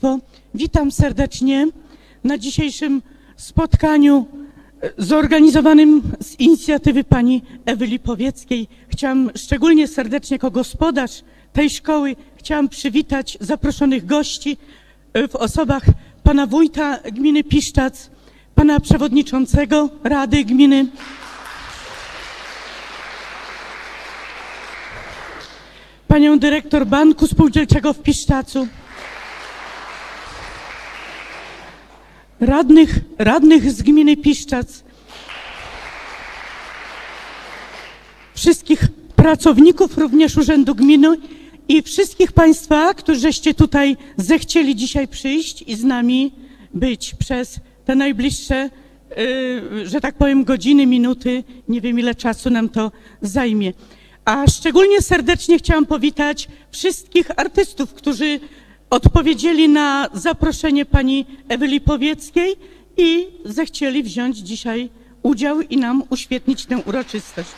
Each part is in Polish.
Państwo, witam serdecznie na dzisiejszym spotkaniu e, zorganizowanym z inicjatywy pani Ewy Lipowieckiej. Chciałam szczególnie serdecznie jako gospodarz tej szkoły chciałam przywitać zaproszonych gości e, w osobach pana wójta gminy Piszczac, pana przewodniczącego Rady Gminy, panią dyrektor Banku Spółdzielczego w Piszczacu, radnych, radnych z gminy Piszczac, wszystkich pracowników również Urzędu Gminy i wszystkich Państwa, którzyście tutaj zechcieli dzisiaj przyjść i z nami być przez te najbliższe, yy, że tak powiem, godziny, minuty, nie wiem ile czasu nam to zajmie. A szczególnie serdecznie chciałam powitać wszystkich artystów, którzy odpowiedzieli na zaproszenie pani Ewy Lipowieckiej i zechcieli wziąć dzisiaj udział i nam uświetnić tę uroczystość.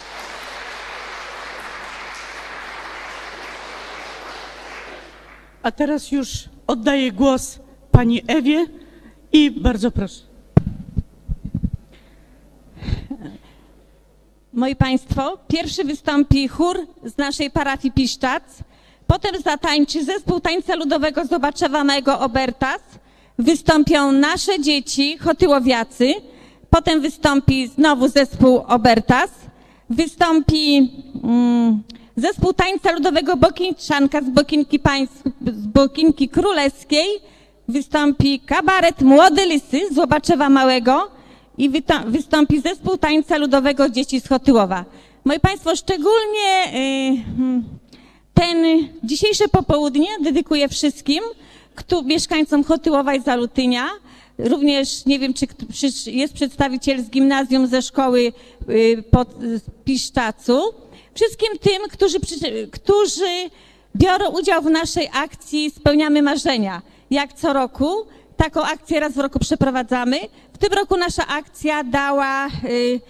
A teraz już oddaję głos pani Ewie i bardzo proszę. Moi Państwo, pierwszy wystąpi chór z naszej parafii Piszczac, potem zatańczy zespół tańca ludowego Zobaczewa Małego Obertas, wystąpią nasze dzieci, chotyłowiacy, potem wystąpi znowu zespół Obertas, wystąpi mm, zespół tańca ludowego Bokinczanka z Bokinki, Pańs- z Bokinki Królewskiej, wystąpi kabaret Młody Lisy z Łobaczewa Małego, i wystąpi zespół tańca ludowego Dzieci z Chotyłowa. Moi Państwo, szczególnie y, hmm, ten dzisiejsze popołudnie dedykuję wszystkim, kto, mieszkańcom Chotyłowa i Zalutynia. Również nie wiem, czy jest przedstawiciel z gimnazjum ze szkoły y, pod Piszczacu. Wszystkim tym, którzy, którzy biorą udział w naszej akcji Spełniamy Marzenia. Jak co roku, taką akcję raz w roku przeprowadzamy. W tym roku nasza akcja dała, y,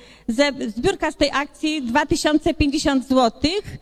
zbiórka z tej akcji 2050 złotych.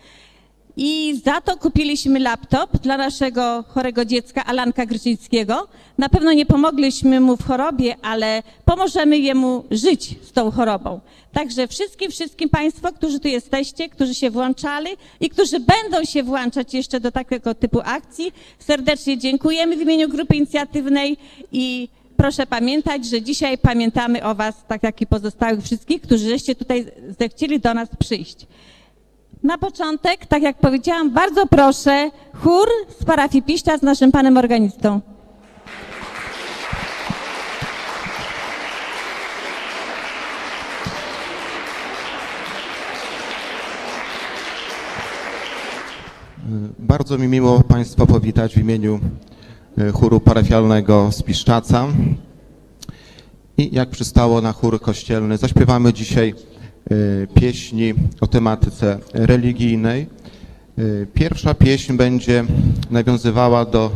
I za to kupiliśmy laptop dla naszego chorego dziecka Alanka Grzyckiego. Na pewno nie pomogliśmy mu w chorobie, ale pomożemy jemu żyć z tą chorobą. Także wszystkim, wszystkim Państwo, którzy tu jesteście, którzy się włączali i którzy będą się włączać jeszcze do takiego typu akcji, serdecznie dziękujemy w imieniu grupy inicjatywnej i proszę pamiętać, że dzisiaj pamiętamy o Was, tak jak i pozostałych wszystkich, którzy żeście tutaj zechcieli do nas przyjść. Na początek, tak jak powiedziałam, bardzo proszę chór z parafii Piszcza z naszym panem organistą. Bardzo mi miło Państwa powitać w imieniu e, chóru parafialnego z Piszczaca. I jak przystało na chór kościelny, zaśpiewamy dzisiaj pieśni o tematyce religijnej. E, Pierwsza pieśń będzie nawiązywała do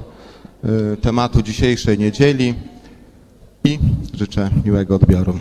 e, tematu dzisiejszej niedzieli i życzę miłego odbioru.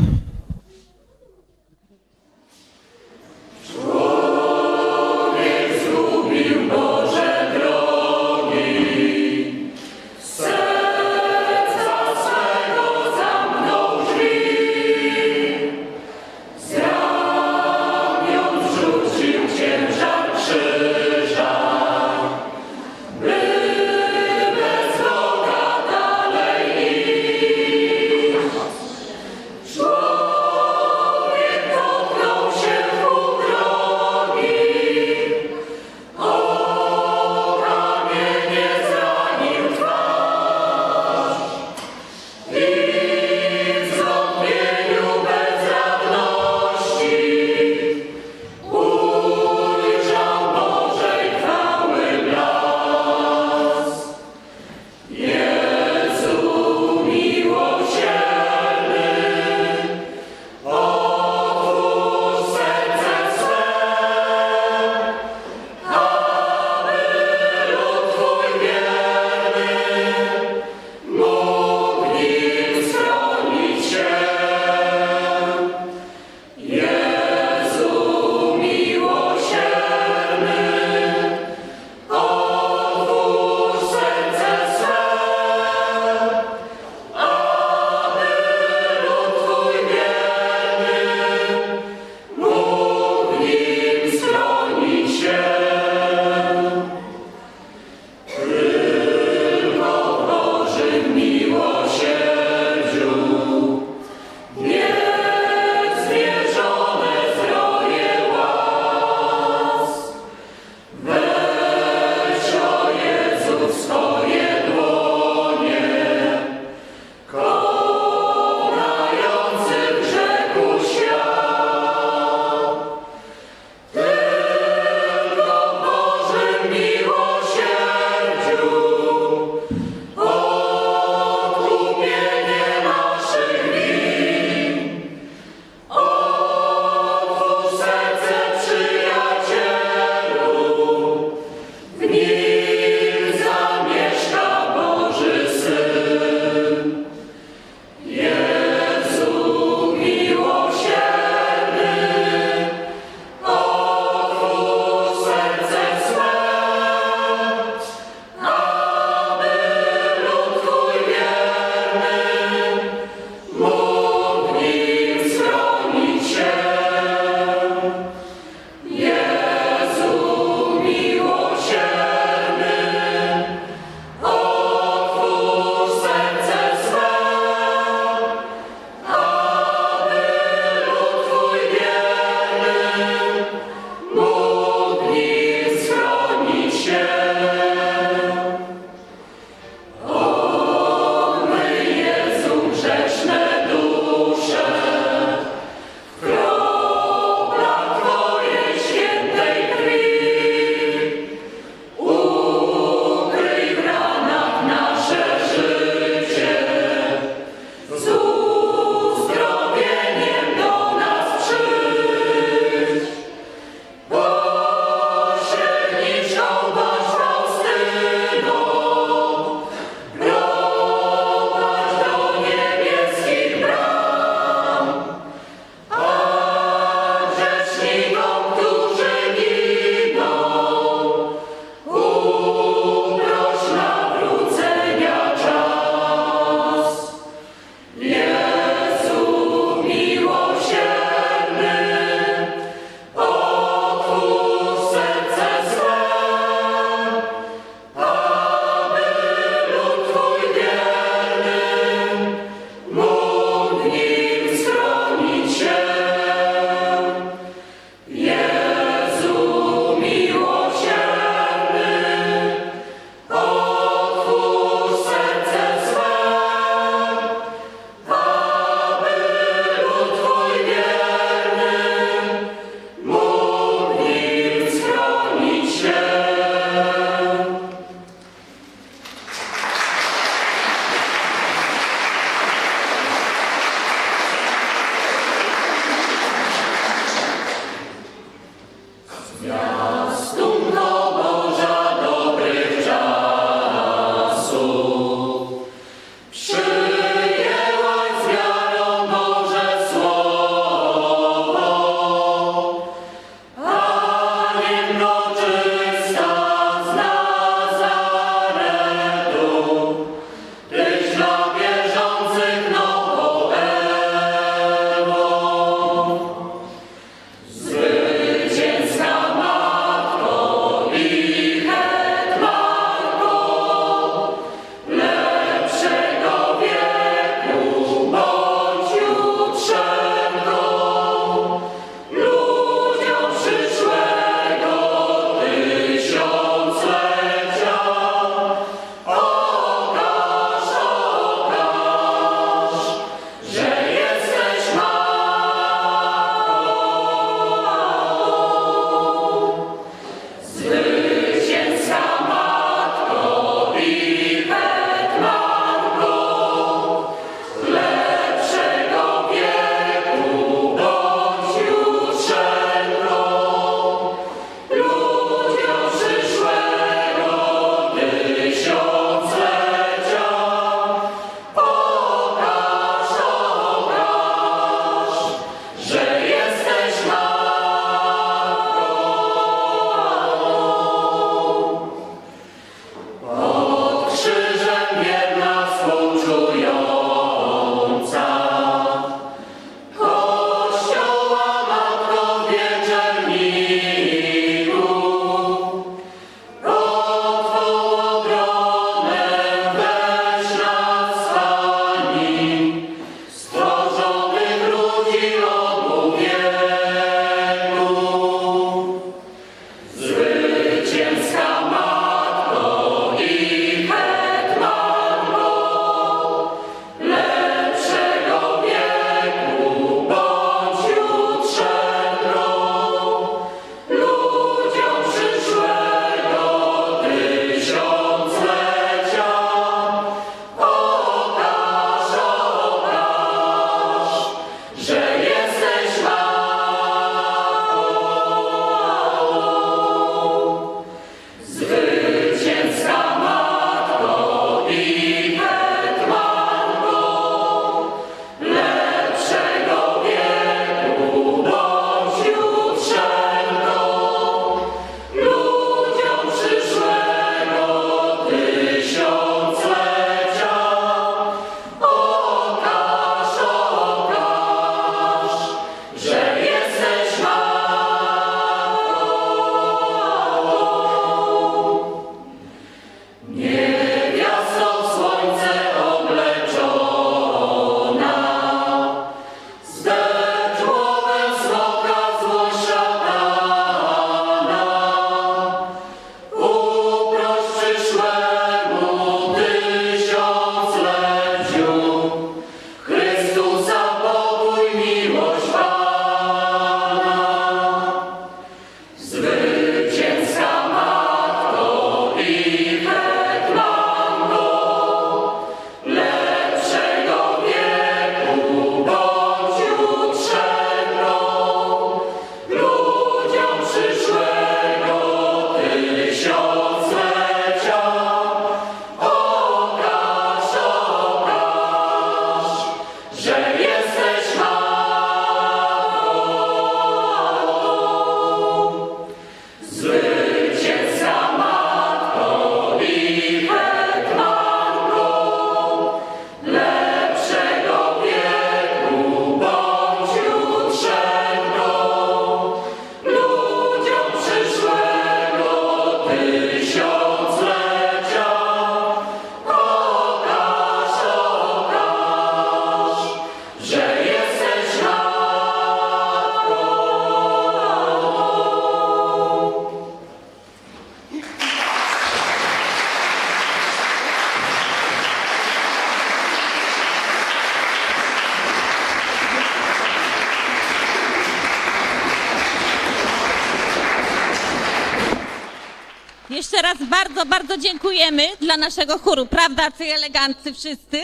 Bardzo, bardzo dziękujemy dla naszego chóru. Prawda, ty eleganccy wszyscy?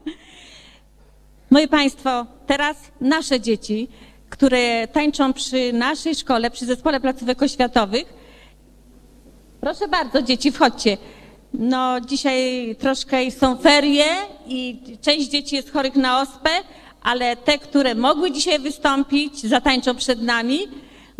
Moi Państwo, teraz nasze dzieci, które tańczą przy naszej szkole, przy Zespole Placówek Oświatowych. Proszę bardzo, dzieci, wchodźcie. No, dzisiaj troszkę są ferie i część dzieci jest chorych na ospę, ale te, które mogły dzisiaj wystąpić, zatańczą przed nami.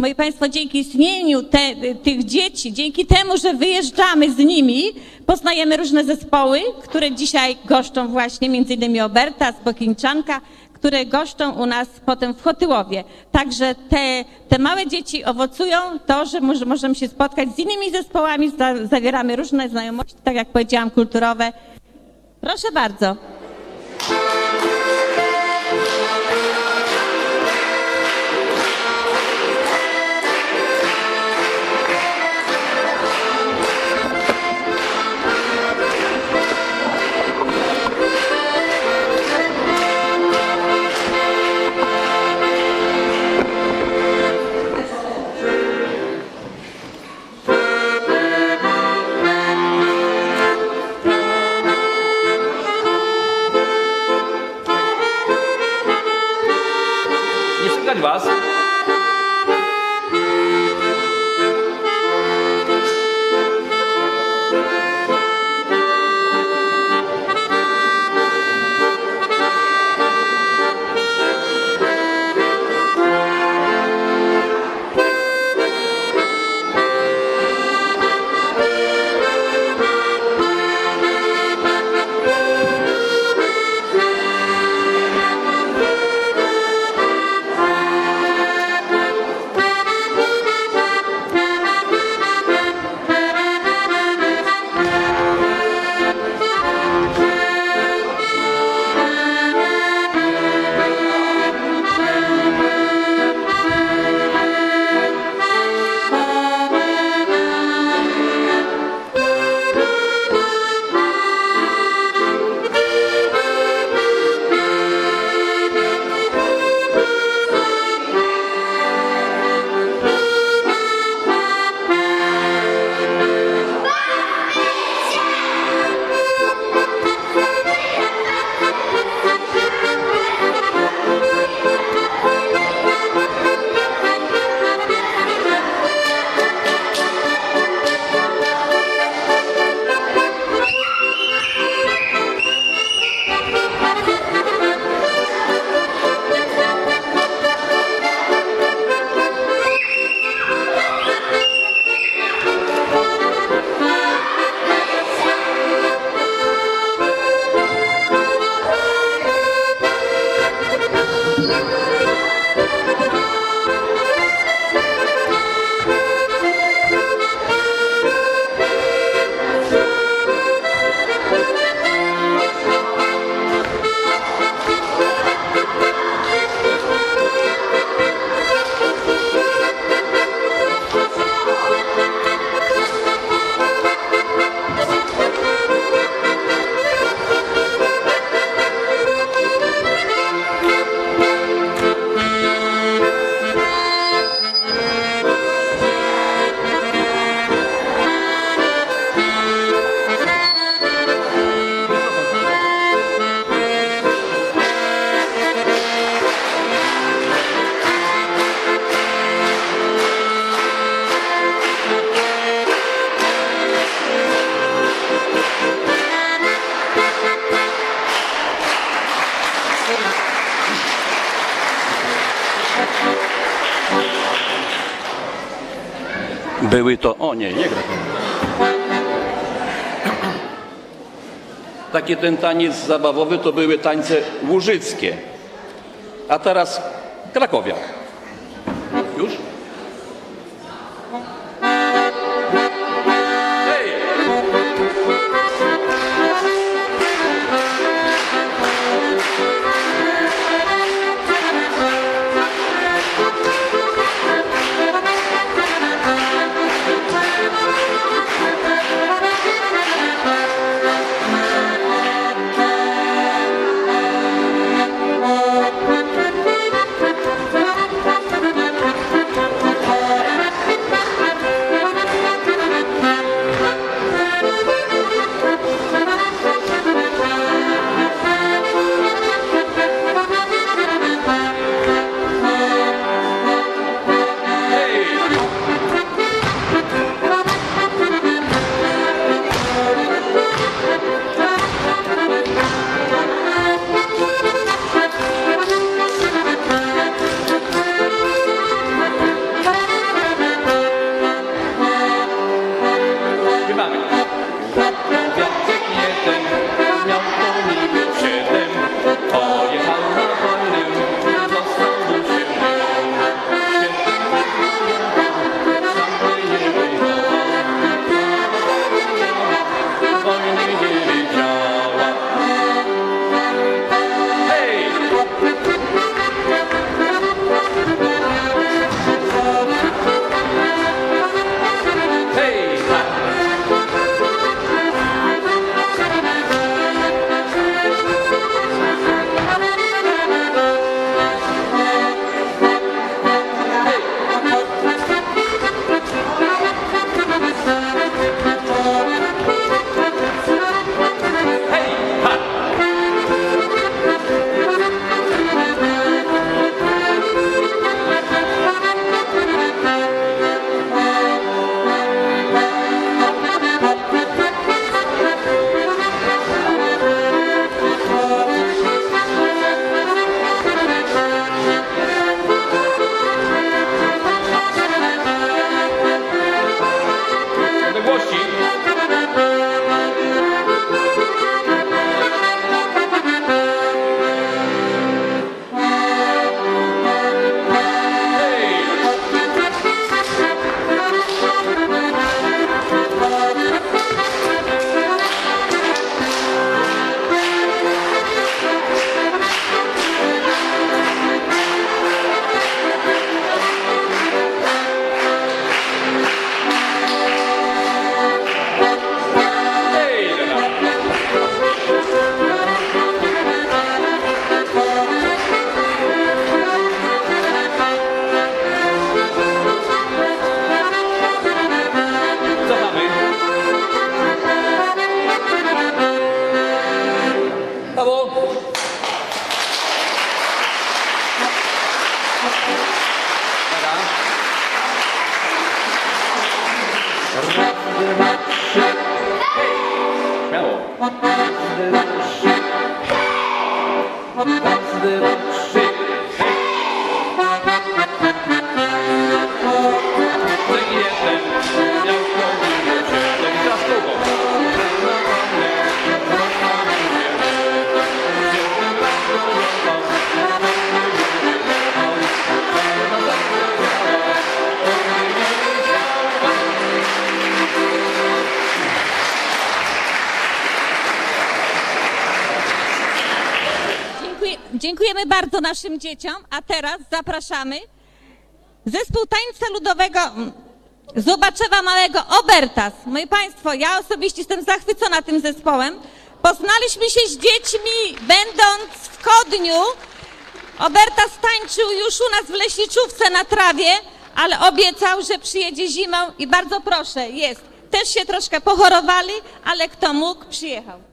Moi Państwo, dzięki istnieniu te, tych dzieci, dzięki temu, że wyjeżdżamy z nimi, poznajemy różne zespoły, które dzisiaj goszczą właśnie, między innymi Oberta, Spokińczanka, które goszczą u nas potem w Chotyłowie. Także te, te małe dzieci owocują to, że może, możemy się spotkać z innymi zespołami, za, zawieramy różne znajomości, tak jak powiedziałam, kulturowe. Proszę bardzo. Takie ten taniec zabawowy to były tańce łużyckie. A teraz Krakowia. Bardzo naszym dzieciom, a teraz zapraszamy zespół tańca ludowego Zobaczewa Małego Obertas. Moi Państwo, ja osobiście jestem zachwycona tym zespołem. Poznaliśmy się z dziećmi będąc w Kodniu. Obertas tańczył już u nas w leśniczówce na trawie, ale obiecał, że przyjedzie zimą i bardzo proszę, jest. Też się troszkę pochorowali, ale kto mógł, przyjechał.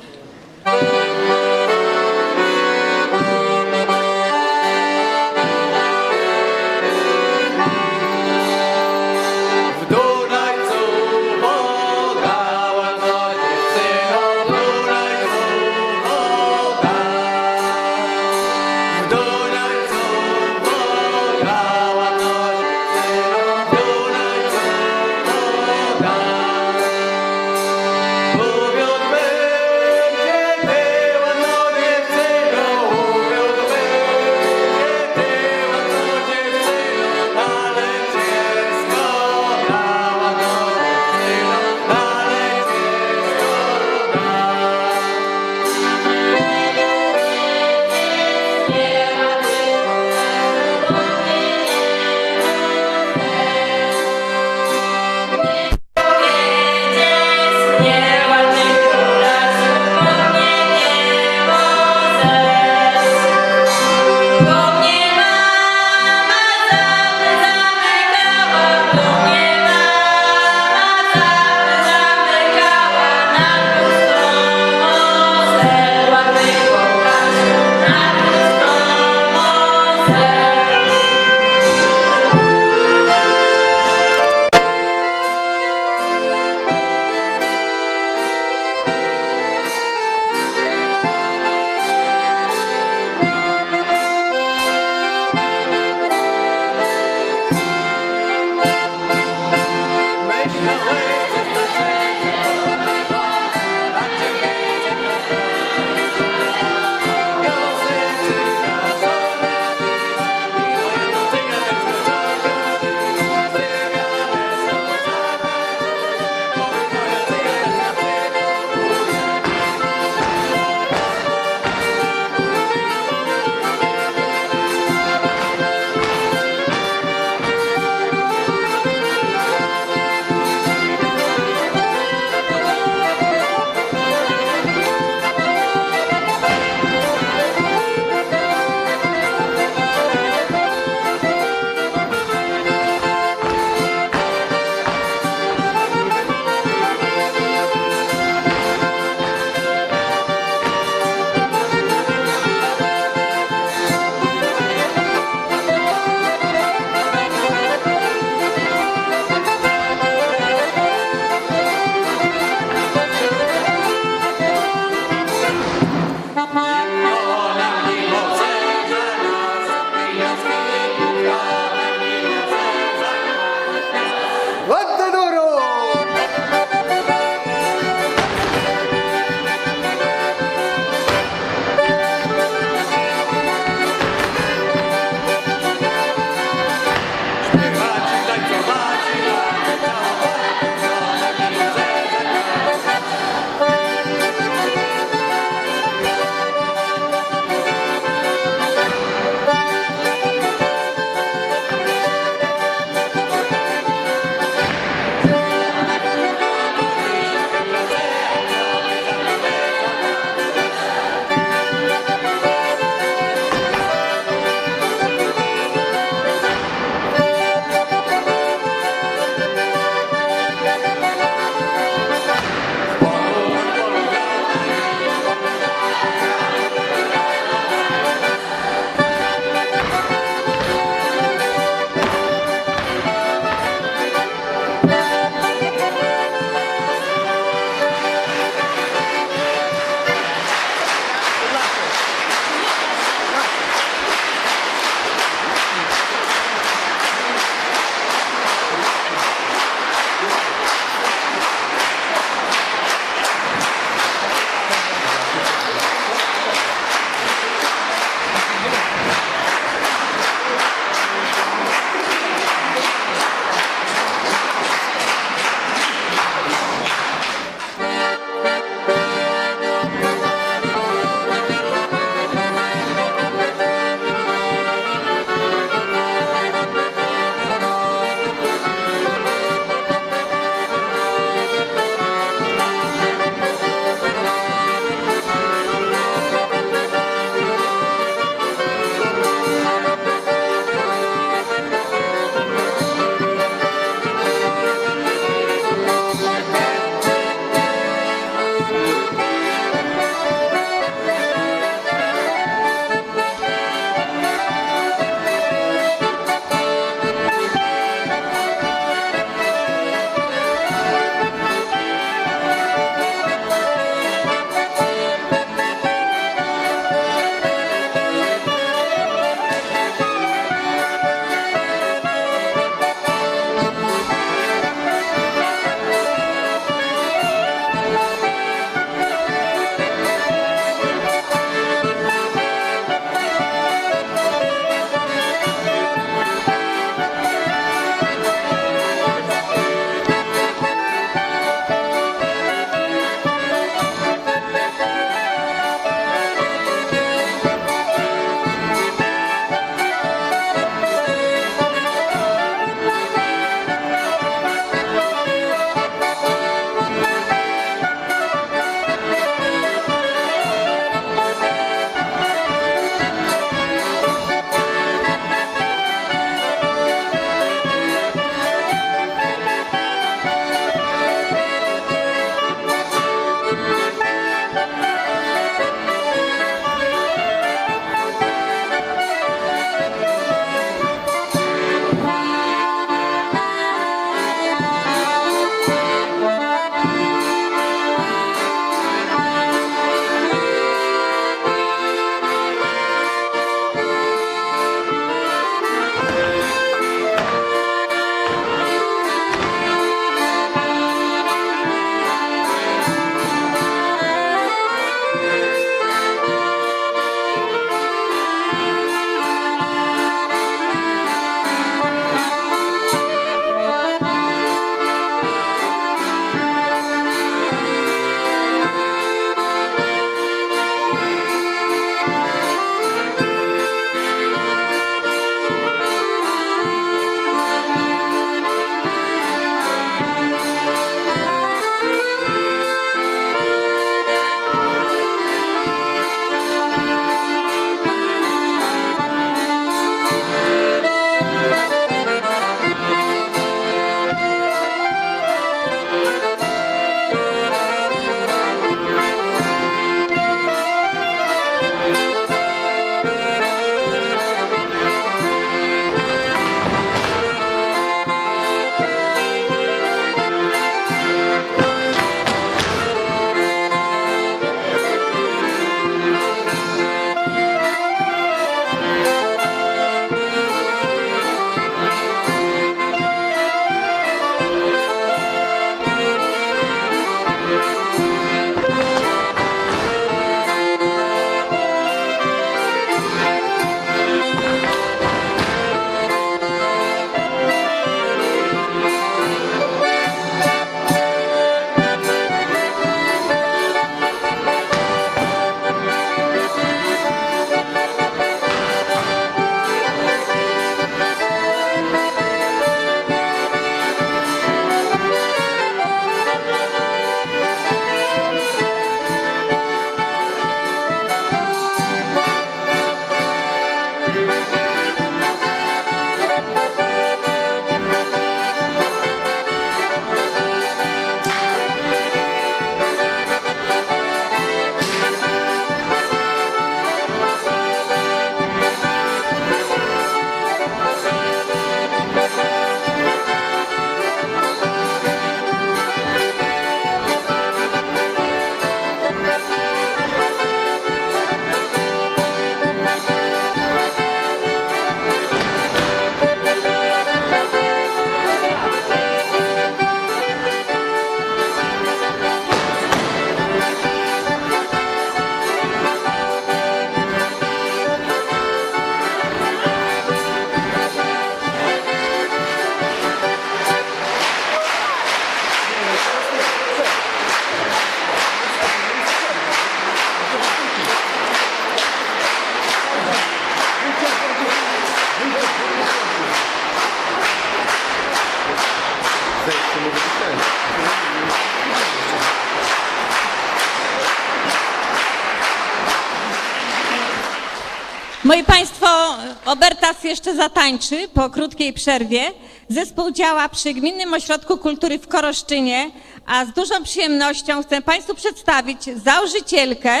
Obertas jeszcze zatańczy po krótkiej przerwie, zespół działa przy Gminnym Ośrodku Kultury w Koroszczynie, a z dużą przyjemnością chcę Państwu przedstawić założycielkę,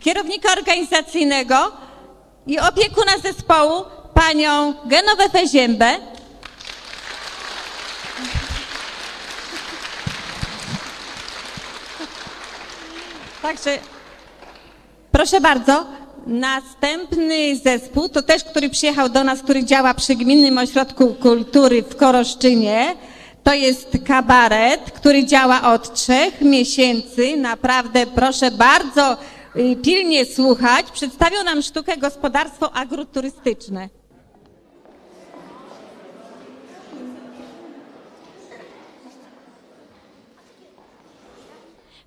kierownika organizacyjnego i opiekuna zespołu, panią Genowefę Ziębę. Także Proszę bardzo. Następny zespół, to też, który przyjechał do nas, który działa przy Gminnym Ośrodku Kultury w Koroszczynie. To jest kabaret, który działa od trzech miesięcy. Naprawdę proszę bardzo y, pilnie słuchać. Przedstawią nam sztukę gospodarstwo agroturystyczne.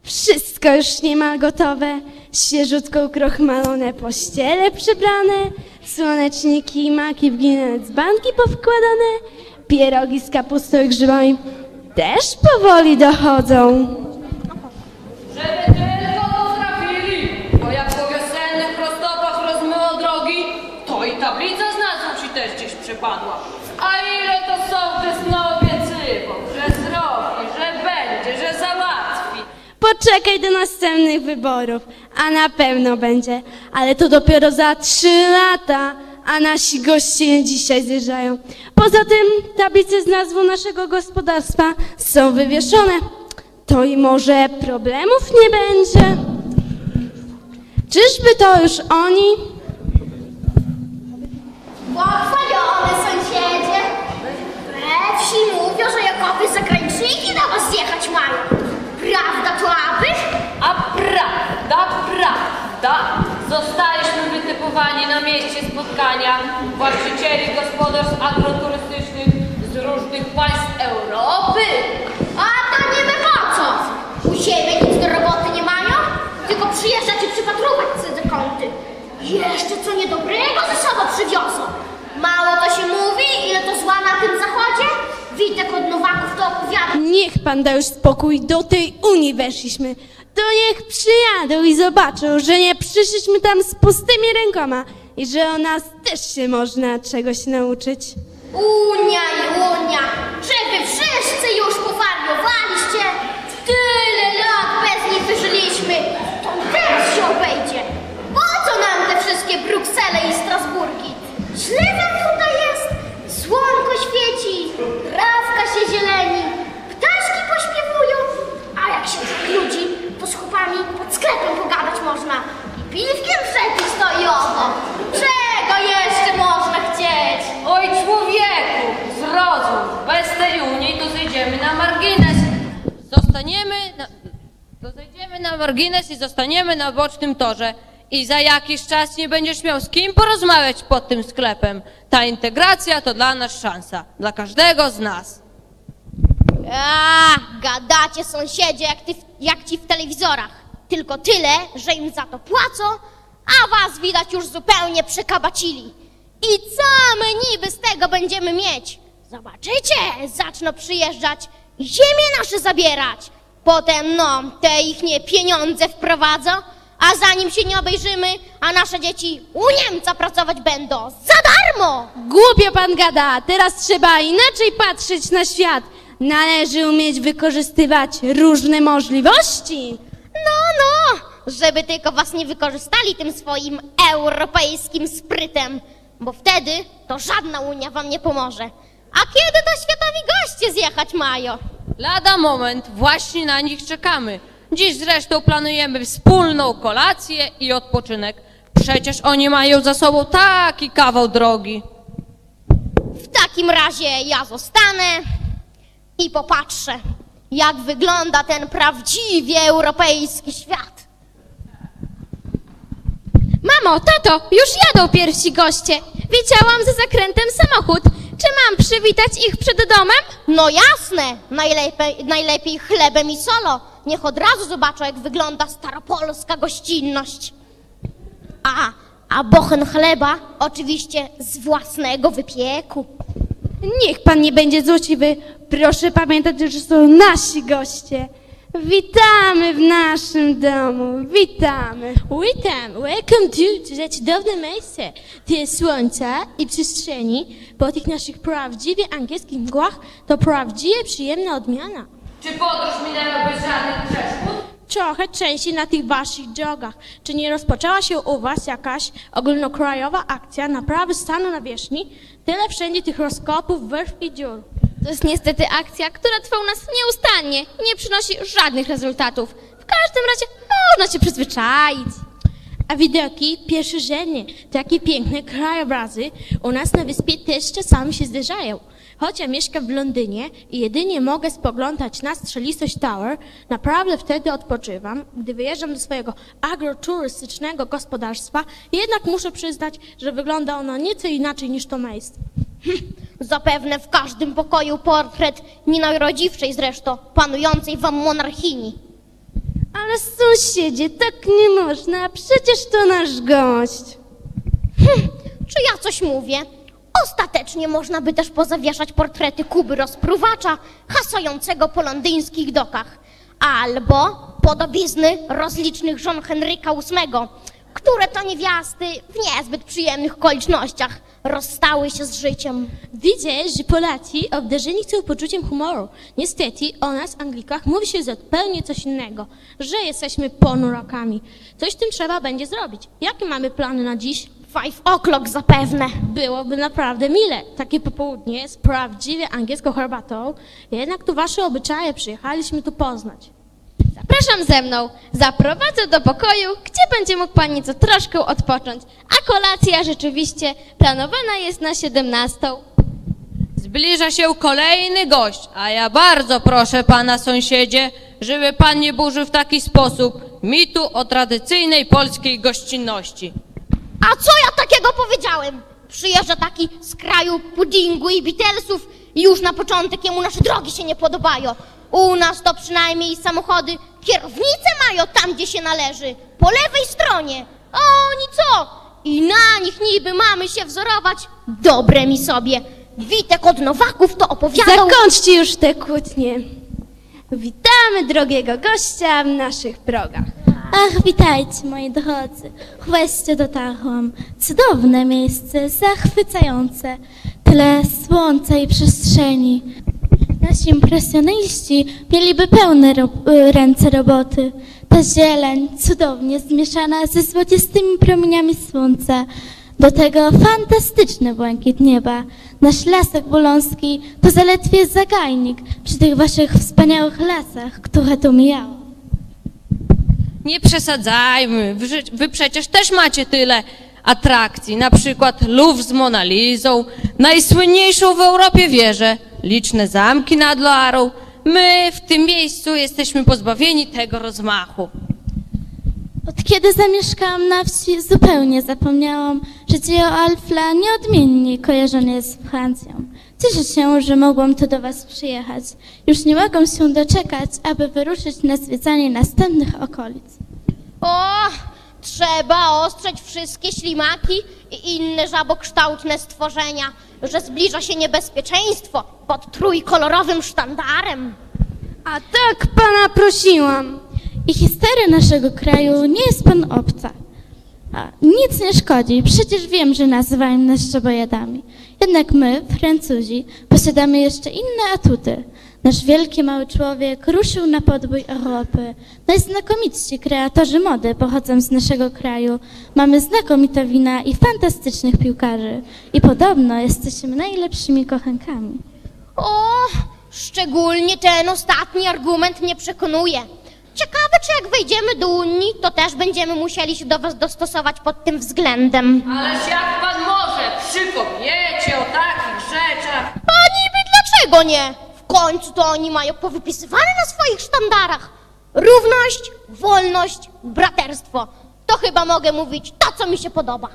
Wszystko już niemal gotowe, świeżutko ukrochmalone pościele przybrane, słoneczniki, maki w ginę dzbanki powkładane, pierogi z kapustą i grzybami też powoli dochodzą. Żeby tylko trafili, bo jak po wiosennych prostopach rozmyło drogi, to i tablica z nazwą ci też gdzieś przepadła. A ile to sołtys naobiecywał, że zrobi, że będzie, że załatwi. Poczekaj do następnych wyborów, a na pewno będzie, ale to dopiero za trzy lata, a nasi goście nie dzisiaj zjeżdżają. Poza tym tablice z nazwą naszego gospodarstwa są wywieszone. To i może problemów nie będzie. Czyżby to już oni? Pochwalone sąsiedzie. We wsi mówią, że jakoby zagraniczniki na was zjechać mają. Prawda to aby? A prawda, prawda, zostaliśmy wytypowani na mieście spotkania właścicieli gospodarstw agroturystycznych z różnych państw Europy. A to niby po co? U siebie nic do roboty nie mają? Tylko przyjeżdżać i przypatrować cudze kąty. Jeszcze co niedobrego ze sobą przywiozą. Mało to się mówi, ile to zła na tym zachodzie? Witek od Nowaków to opowiada. Niech pan da już spokój, do tej Unii weszliśmy. To niech przyjadą i zobaczą, że nie przyszliśmy tam z pustymi rękoma i że o nas też się można czegoś nauczyć. Unia i Unia, czy wy wszyscy już powariowaliście? Tyle lat bez nich wyżyliśmy, to teraz się obejdzie. Po co nam te wszystkie Bruksele i Strasburgi? Źle wam tutaj jest? Słonko świeci, trawka się zieleni, ptaszki pośpiewują, a jak się tak ludzi, z chłopami pod sklepem pogadać można. I piwkiem przepić to i owo. Czego jeszcze można chcieć? Oj człowieku, zrozum, bez tej Unii to zejdziemy na margines. Zostaniemy na, to zejdziemy na margines i zostaniemy na bocznym torze. I za jakiś czas nie będziesz miał z kim porozmawiać pod tym sklepem. Ta integracja to dla nas szansa. Dla każdego z nas. A, gadacie sąsiedzie jak, ty, jak ci w telewizorach. Tylko tyle, że im za to płacą, a was widać już zupełnie przekabacili. I co my niby z tego będziemy mieć? Zobaczycie, zaczną przyjeżdżać i ziemię nasze zabierać. Potem, no, te ich nie pieniądze wprowadzą, a zanim się nie obejrzymy, a nasze dzieci u Niemca pracować będą za darmo. Głupio pan gada, teraz trzeba inaczej patrzeć na świat. Należy umieć wykorzystywać różne możliwości. No, no, żeby tylko was nie wykorzystali tym swoim europejskim sprytem, bo wtedy to żadna Unia wam nie pomoże. A kiedy to światowi goście zjechać mają? Lada moment, właśnie na nich czekamy. Dziś zresztą planujemy wspólną kolację i odpoczynek. Przecież oni mają za sobą taki kawał drogi. W takim razie ja zostanę i popatrzę, jak wygląda ten prawdziwie europejski świat. Mamo, tato, już jadą pierwsi goście. Widziałam za zakrętem samochód. Czy mam przywitać ich przed domem? No jasne, najlepiej, najlepiej chlebem i solo. Niech od razu zobaczą, jak wygląda staropolska gościnność. A, a bochen chleba oczywiście z własnego wypieku. Niech pan nie będzie złośliwy. Proszę pamiętać, że są nasi goście. Witamy w naszym domu, witamy. Witam, welcome to, to cudowne miejsce. Tyle słońca i przestrzeni po tych naszych prawdziwie angielskich mgłach to prawdziwie przyjemna odmiana. Czy podróż minęła bez żadnych przeszkód? Trochę częściej na tych waszych drogach. Czy nie rozpoczęła się u was jakaś ogólnokrajowa akcja naprawy stanu nawierzchni? Tyle wszędzie tych rozkopów, wyrw i dziur. To jest niestety akcja, która trwa u nas nieustannie i nie przynosi żadnych rezultatów. W każdym razie można się przyzwyczaić. A widoki pierwszorzędne, takie piękne krajobrazy u nas na wyspie też czasami się zdarzają. Choć ja mieszkam w Londynie i jedynie mogę spoglądać na strzelistość Tower, naprawdę wtedy odpoczywam, gdy wyjeżdżam do swojego agroturystycznego gospodarstwa, jednak muszę przyznać, że wygląda ono nieco inaczej niż to miejsce. Zapewne w każdym pokoju portret nie najrodziwszej zresztą, panującej wam monarchini. Ale sąsiedzie, tak nie można, przecież to nasz gość. Czy ja coś mówię? Ostatecznie można by też pozawieszać portrety Kuby rozpruwacza, hasającego po londyńskich dokach. Albo podobizny rozlicznych żon Henryka VIII, które to niewiasty w niezbyt przyjemnych okolicznościach rozstały się z życiem. Widzę, że Polacy obdarzeni są poczuciem humoru. Niestety o nas, Anglikach, mówi się zupełnie coś innego, że jesteśmy ponurakami. Coś z tym trzeba będzie zrobić. Jakie mamy plany na dziś? Five o'clock zapewne. Byłoby naprawdę mile. Takie popołudnie z prawdziwie angielską herbatą. Jednak tu wasze obyczaje przyjechaliśmy tu poznać. Zapraszam ze mną. Zaprowadzę do pokoju, gdzie będzie mógł pan nieco troszkę odpocząć. A kolacja rzeczywiście planowana jest na 17. Zbliża się kolejny gość, a ja bardzo proszę pana sąsiedzie, żeby pan nie burzył w taki sposób mitu o tradycyjnej polskiej gościnności. A co ja takiego powiedziałem? Przyjeżdża taki z kraju puddingu i Beatlesów i już na początek jemu nasze drogi się nie podobają. U nas to przynajmniej samochody kierownicę mają tam, gdzie się należy, po lewej stronie. A oni co? I na nich niby mamy się wzorować. Dobre mi sobie. Witek od Nowaków to opowiadał. Zakończcie już te kłótnie. Witamy drogiego gościa w naszych progach. Ach, witajcie moi drodzy. Właśnie dotarłam. Cudowne miejsce, zachwycające. Tyle słońca i przestrzeni. Nasi impresjoniści mieliby pełne ro y, ręce roboty. Ta zieleń, cudownie zmieszana ze złocistymi promieniami słońca. Do tego fantastyczny błękit nieba. Nasz lasek boloński to zaledwie zagajnik przy tych waszych wspaniałych lasach, które tu mijało. Nie przesadzajmy, wy, wy przecież też macie tyle atrakcji, na przykład Louvre z Monalizą, najsłynniejszą w Europie wieżę, liczne zamki nad Loarą. My w tym miejscu jesteśmy pozbawieni tego rozmachu. Od kiedy zamieszkałam na wsi, zupełnie zapomniałam, że dzieło Alfla nieodmiennie kojarzone jest z Francją. Cieszę się, że mogłam tu do Was przyjechać. Już nie mogę się doczekać, aby wyruszyć na zwiedzanie następnych okolic. O, trzeba ostrzeć wszystkie ślimaki i inne żabokształtne stworzenia, że zbliża się niebezpieczeństwo pod trójkolorowym sztandarem. A tak pana prosiłam. I historia naszego kraju nie jest Pan obca. A, nic nie szkodzi, przecież wiem, że nazywają nas szczebojadami. Jednak my, Francuzi, posiadamy jeszcze inne atuty. Nasz wielki mały człowiek ruszył na podbój Europy. Najznakomitsi kreatorzy mody pochodzą z naszego kraju. Mamy znakomite wina i fantastycznych piłkarzy. I podobno jesteśmy najlepszymi kochankami. O, szczególnie ten ostatni argument mnie przekonuje. Ciekawe, czy jak wejdziemy do Unii, to też będziemy musieli się do was dostosować pod tym względem. Ależ jak pan może przy kobiecie o takich rzeczach? A niby dlaczego nie? W końcu to oni mają powypisywane na swoich sztandarach. Równość, wolność, braterstwo. To chyba mogę mówić to, co mi się podoba.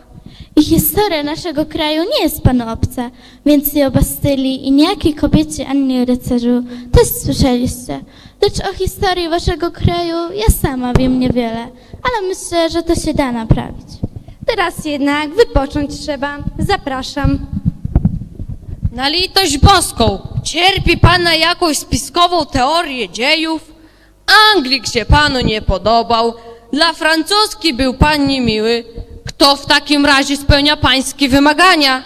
I historia naszego kraju nie jest panu obca, więc i o Bastylii i niejakiej kobiecie ani rycerzu też słyszeliście. Lecz o historii waszego kraju ja sama wiem niewiele, ale myślę, że to się da naprawić. Teraz jednak wypocząć trzeba. Zapraszam. Na litość boską, cierpi pan na jakąś spiskową teorię dziejów? Anglik się panu nie podobał, dla francuski był pan niemiły. Kto w takim razie spełnia pańskie wymagania?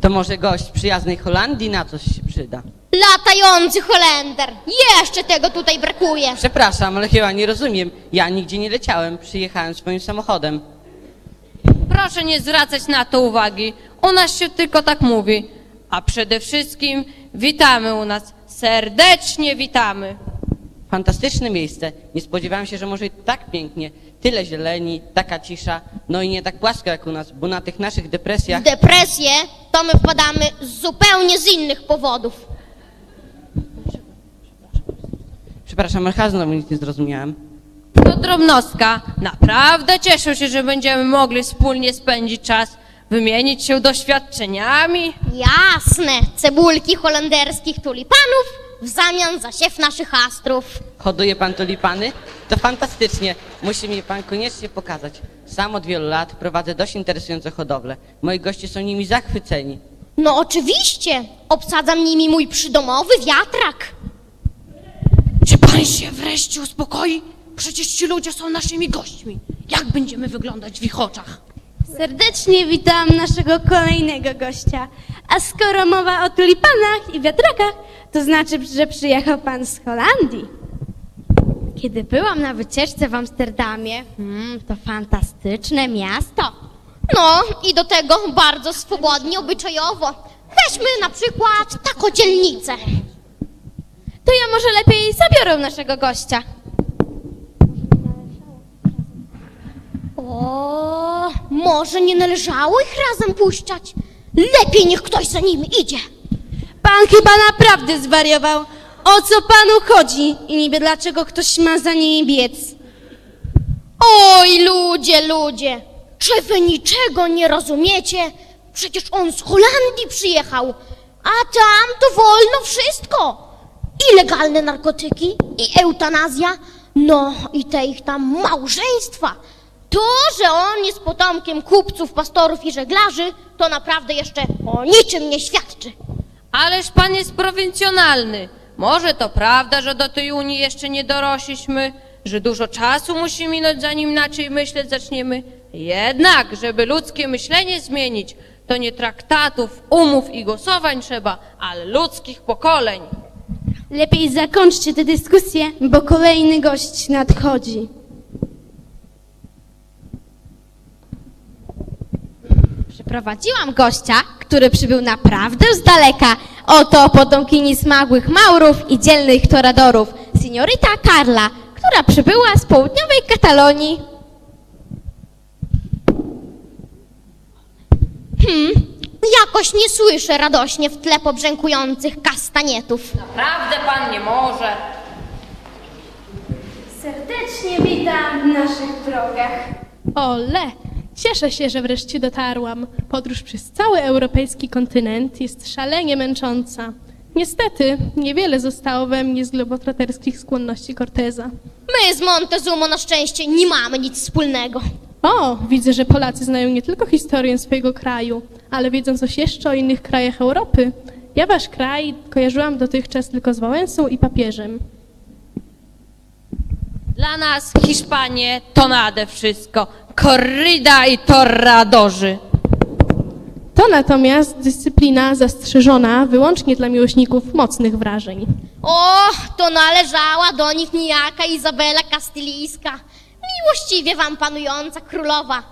To może gość przyjaznej Holandii na coś się przyda. Latający Holender. Jeszcze tego tutaj brakuje. Przepraszam, ale chyba nie rozumiem. Ja nigdzie nie leciałem, przyjechałem swoim samochodem. Proszę nie zwracać na to uwagi. U nas się tylko tak mówi. A przede wszystkim witamy u nas. Serdecznie witamy. Fantastyczne miejsce. Nie spodziewałem się, że może tak pięknie. Tyle zieleni, taka cisza, no i nie tak płasko jak u nas, bo na tych naszych depresjach... W depresję to my wpadamy zupełnie z innych powodów. Przepraszam, ale znowu nic nie zrozumiałem. To drobnostka. Naprawdę cieszę się, że będziemy mogli wspólnie spędzić czas, wymienić się doświadczeniami. Jasne, cebulki holenderskich tulipanów w zamian za siew naszych astrów. Hoduje pan tulipany? To fantastycznie. Musi mi pan koniecznie pokazać. Sam od wielu lat prowadzę dość interesujące hodowle. Moi goście są nimi zachwyceni. No oczywiście, obsadzam nimi mój przydomowy wiatrak. Czy pan się wreszcie uspokoi? Przecież ci ludzie są naszymi gośćmi. Jak będziemy wyglądać w ich oczach? Serdecznie witam naszego kolejnego gościa. A skoro mowa o tulipanach i wiatrakach, to znaczy, że przyjechał pan z Holandii. Kiedy byłam na wycieczce w Amsterdamie, hmm, to fantastyczne miasto. No i do tego bardzo swobodnie, obyczajowo. Weźmy na przykład taką dzielnicę. To ja może lepiej zabiorę naszego gościa. O, może nie należało ich razem puszczać. Lepiej niech ktoś za nimi idzie. Pan chyba naprawdę zwariował. O co panu chodzi? I niby dlaczego ktoś ma za nimi biec? Oj, ludzie, ludzie, czy wy niczego nie rozumiecie? Przecież on z Holandii przyjechał, a tam to wolno wszystko. I legalne narkotyki, i eutanazja, no i te ich tam małżeństwa. To, że on jest potomkiem kupców, pastorów i żeglarzy, to naprawdę jeszcze o niczym nie świadczy. Ależ pan jest prowincjonalny. Może to prawda, że do tej Unii jeszcze nie dorośliśmy, że dużo czasu musi minąć, zanim inaczej myśleć zaczniemy. Jednak, żeby ludzkie myślenie zmienić, to nie traktatów, umów i głosowań trzeba, ale ludzkich pokoleń. Lepiej zakończcie tę dyskusję, bo kolejny gość nadchodzi. Przyprowadziłam gościa, który przybył naprawdę z daleka. Oto potomkini smagłych Maurów i dzielnych Toradorów, seniorita Karla, która przybyła z południowej Katalonii. Hmm, jakoś nie słyszę radośnie w tle pobrzękujących kastanietów. Naprawdę pan nie może. Serdecznie witam w naszych drogach. Ole, cieszę się, że wreszcie dotarłam. Podróż przez cały europejski kontynent jest szalenie męcząca. Niestety, niewiele zostało we mnie z globotroterskich skłonności Corteza. My z Montezumą na szczęście nie mamy nic wspólnego. O, widzę, że Polacy znają nie tylko historię swojego kraju, ale wiedzą coś jeszcze o innych krajach Europy. Ja wasz kraj kojarzyłam dotychczas tylko z Wałęsą i papieżem. Dla nas Hiszpanie to nade wszystko. Corrida i torradorzy. To natomiast dyscyplina zastrzeżona wyłącznie dla miłośników mocnych wrażeń. O, to należała do nich niejaka Izabela Kastylijska, miłościwie wam panująca królowa.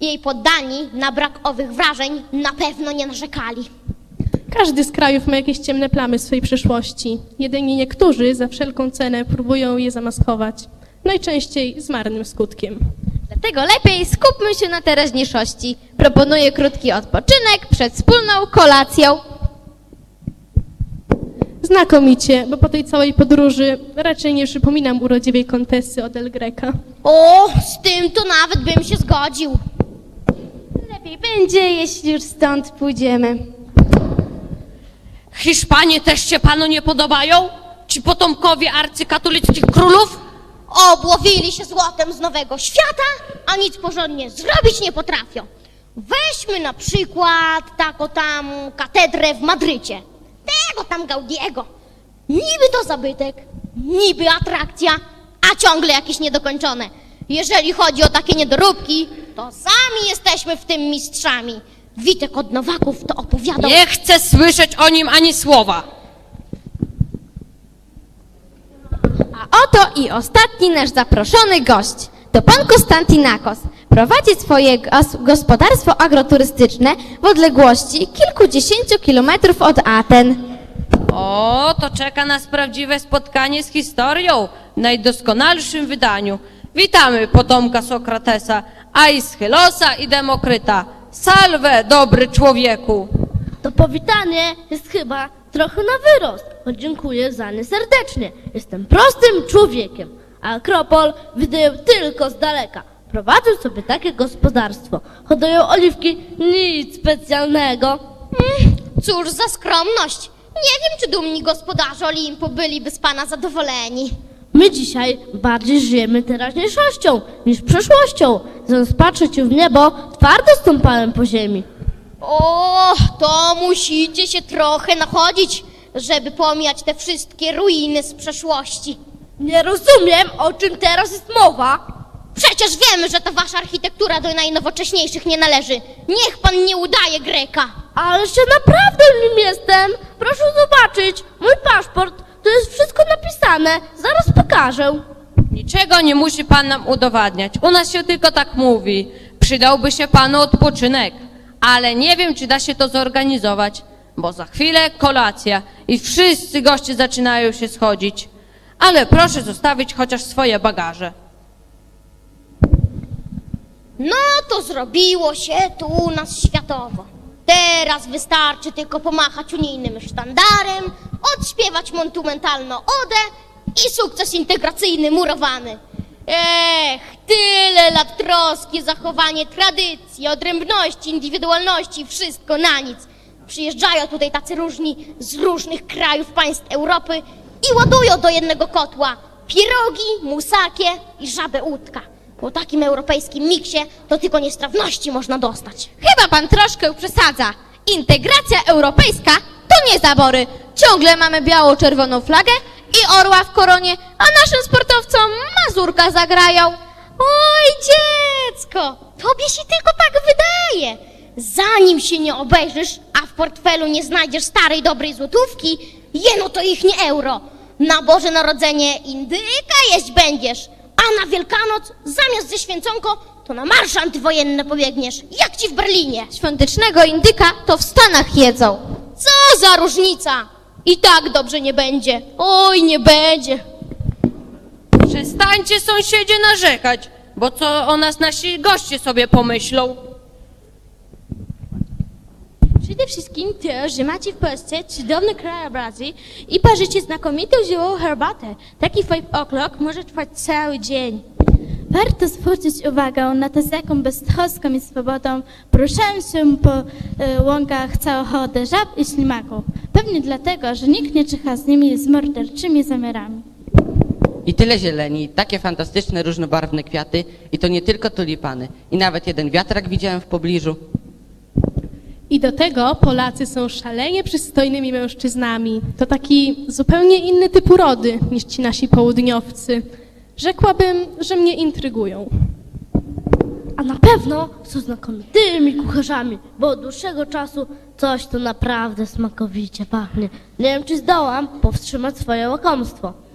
Jej poddani na brak owych wrażeń na pewno nie narzekali. Każdy z krajów ma jakieś ciemne plamy swojej przeszłości. Jedynie niektórzy za wszelką cenę próbują je zamaskować. Najczęściej z marnym skutkiem. Dlatego lepiej skupmy się na teraźniejszości. Proponuję krótki odpoczynek przed wspólną kolacją. Znakomicie, bo po tej całej podróży raczej nie przypominam urodziwej kontesy od El Greca. O, z tym to nawet bym się zgodził. Lepiej będzie, jeśli już stąd pójdziemy. Hiszpanie też się panu nie podobają? Ci potomkowie arcykatolickich królów? Obłowili się złotem z Nowego Świata, a nic porządnie zrobić nie potrafią. Weźmy na przykład taką tam katedrę w Madrycie. Tego tam Gaudiego. Niby to zabytek, Niby atrakcja, a ciągle jakieś niedokończone. Jeżeli chodzi o takie niedoróbki, to sami jesteśmy w tym mistrzami. Witek od Nowaków to opowiadał. Nie chcę słyszeć o nim ani słowa. Oto i ostatni nasz zaproszony gość. To pan Konstantinakos. Prowadzi swoje gos- gospodarstwo agroturystyczne w odległości kilkudziesięciu kilometrów od Aten. O, to czeka nas prawdziwe spotkanie z historią w najdoskonalszym wydaniu. Witamy potomka Sokratesa, Aeschylosa i Demokryta. Salve, dobry człowieku! To powitanie jest chyba trochę na wyrost, choć dziękuję za nie serdecznie. Jestem prostym człowiekiem, a Akropol widzę tylko z daleka. Prowadzę sobie takie gospodarstwo. Hodują oliwki, nic specjalnego. Cóż za skromność. Nie wiem, czy dumni gospodarze Olimpu byliby z pana zadowoleni. My dzisiaj bardziej żyjemy teraźniejszością niż przeszłością. Zamiast patrzeć w niebo, twardo stąpałem po ziemi. O, to musicie się trochę nachodzić, żeby pomijać te wszystkie ruiny z przeszłości. Nie rozumiem, o czym teraz jest mowa. Przecież wiemy, że ta wasza architektura do najnowocześniejszych nie należy. Niech pan nie udaje Greka. Ależ ja naprawdę nim jestem. Proszę zobaczyć, mój paszport, to jest wszystko napisane. Zaraz pokażę. Niczego nie musi pan nam udowadniać. U nas się tylko tak mówi. Przydałby się panu odpoczynek. Ale nie wiem, czy da się to zorganizować, bo za chwilę kolacja i wszyscy goście zaczynają się schodzić. Ale proszę zostawić chociaż swoje bagaże. No to zrobiło się tu u nas światowo. Teraz wystarczy tylko pomachać unijnym sztandarem, odśpiewać monumentalną odę i sukces integracyjny murowany. Ech, tyle lat troski, zachowanie tradycji, odrębności, indywidualności, wszystko na nic. Przyjeżdżają tutaj tacy różni z różnych krajów państw Europy i ładują do jednego kotła pierogi, musakie i żabę łódka. Po takim europejskim miksie to tylko niestrawności można dostać. Chyba pan troszkę przesadza. Integracja europejska to nie zabory. Ciągle mamy biało-czerwoną flagę i orła w koronie, a naszym sportowcom mazurka zagrają. Oj, dziecko, tobie się tylko tak wydaje. Zanim się nie obejrzysz, a w portfelu nie znajdziesz starej, dobrej złotówki, jeno to ich nie euro. Na Boże Narodzenie indyka jeść będziesz, a na Wielkanoc zamiast ze święconką to na marsze antywojenny pobiegniesz, jak ci w Berlinie. Świątecznego indyka to w Stanach jedzą. Co za różnica? I tak dobrze nie będzie. Oj, nie będzie. Przestańcie sąsiedzie narzekać, bo co o nas nasi goście sobie pomyślą. Przede wszystkim to, że macie w Polsce cudowne krajobrazy i parzycie znakomitą zieloną herbatę. Taki five o'clock może trwać cały dzień. Warto zwrócić uwagę na to, z jaką beztroską i swobodą poruszają się po e, łąkach całe hordy żab i ślimaków. Pewnie dlatego, że nikt nie czyha z nimi z morderczymi zamiarami. I tyle zieleni, takie fantastyczne, różnobarwne kwiaty i to nie tylko tulipany. I nawet jeden wiatrak widziałem w pobliżu. I do tego Polacy są szalenie przystojnymi mężczyznami. To taki zupełnie inny typ urody niż ci nasi południowcy. Rzekłabym, że mnie intrygują. A na pewno są znakomitymi kucharzami, bo od dłuższego czasu coś to naprawdę smakowicie pachnie. Nie wiem, czy zdołam powstrzymać swoje łakomstwo.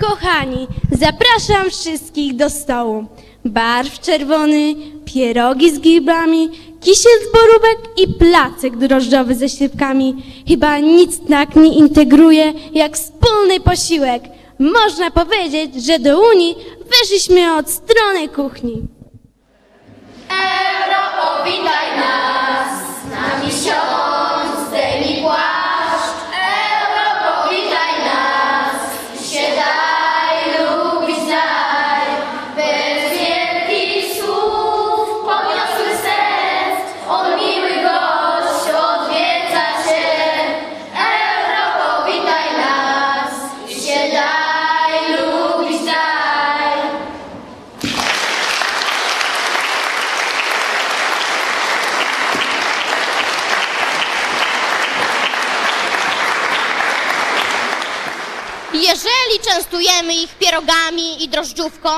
Kochani, zapraszam wszystkich do stołu. Barw czerwony, pierogi z giblami, kisiel z borówek i placek drożdżowy ze śliwkami. Chyba nic tak nie integruje jak wspólny posiłek. Można powiedzieć, że do Unii weszliśmy od strony kuchni. Euro, powitaj nas na miesiąc, Jeżeli częstujemy ich pierogami i drożdżówką,